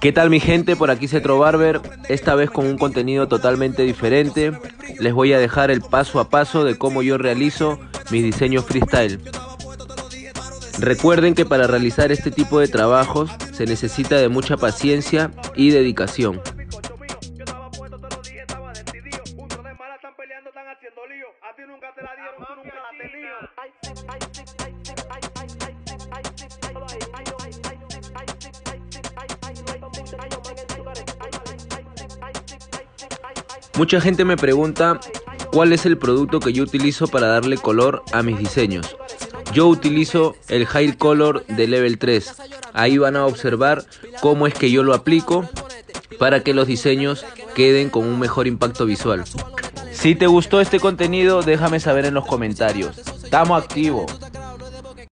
¿Qué tal mi gente? Por aquí Cetro Barber, esta vez con un contenido totalmente diferente. Les voy a dejar el paso a paso de cómo yo realizo mis diseños freestyle. Recuerden que para realizar este tipo de trabajos se necesita de mucha paciencia y dedicación. Mucha gente me pregunta cuál es el producto que yo utilizo para darle color a mis diseños. Yo utilizo el High Color de Level 3. Ahí van a observar cómo es que yo lo aplico para que los diseños queden con un mejor impacto visual. Si te gustó este contenido, déjame saber en los comentarios. Estamos activos.